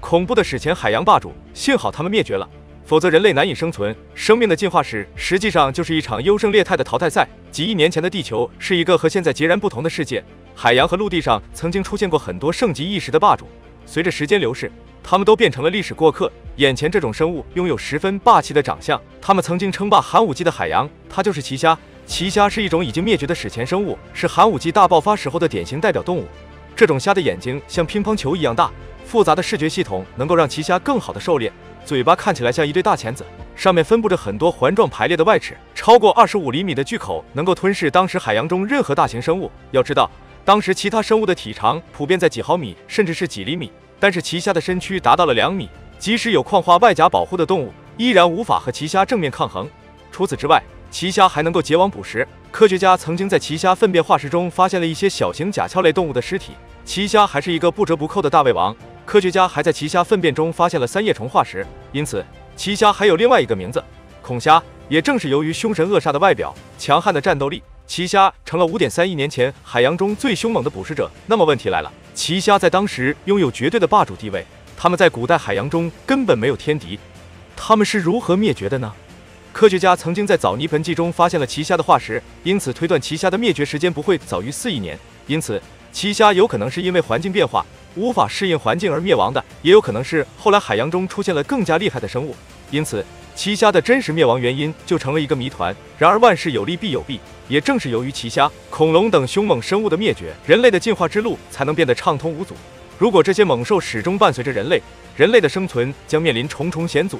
恐怖的史前海洋霸主，幸好他们灭绝了，否则人类难以生存。生命的进化史实际上就是一场优胜劣汰的淘汰赛。几亿年前的地球是一个和现在截然不同的世界，海洋和陆地上曾经出现过很多盛极一时的霸主，随着时间流逝，他们都变成了历史过客。眼前这种生物拥有十分霸气的长相，他们曾经称霸寒武纪的海洋，它就是奇虾。奇虾是一种已经灭绝的史前生物，是寒武纪大爆发时候的典型代表动物。这种虾的眼睛像乒乓球一样大，复杂的视觉系统能够让奇虾更好的狩猎。嘴巴看起来像一对大钳子，上面分布着很多环状排列的外齿，超过二十五厘米的巨口能够吞噬当时海洋中任何大型生物。要知道，当时其他生物的体长普遍在几毫米，甚至是几厘米，但是奇虾的身躯达到了两米，即使有矿化外甲保护的动物，依然无法和奇虾正面抗衡。除此之外，奇虾还能够结网捕食。科学家曾经在奇虾粪便化石中发现了一些小型甲壳类动物的尸体。奇虾还是一个不折不扣的大胃王。科学家还在奇虾粪便中发现了三叶虫化石，因此奇虾还有另外一个名字——恐虾。也正是由于凶神恶煞的外表、强悍的战斗力，奇虾成了五点三亿年前海洋中最凶猛的捕食者。那么问题来了，奇虾在当时拥有绝对的霸主地位，他们在古代海洋中根本没有天敌，他们是如何灭绝的呢？科学家曾经在早泥盆纪中发现了奇虾的化石，因此推断奇虾的灭绝时间不会早于四亿年。因此，奇虾有可能是因为环境变化无法适应环境而灭亡的，也有可能是后来海洋中出现了更加厉害的生物。因此，奇虾的真实灭亡原因就成了一个谜团。然而，万事有利必有弊，也正是由于奇虾、恐龙等凶猛生物的灭绝，人类的进化之路才能变得畅通无阻。如果这些猛兽始终伴随着人类，人类的生存将面临重重险阻。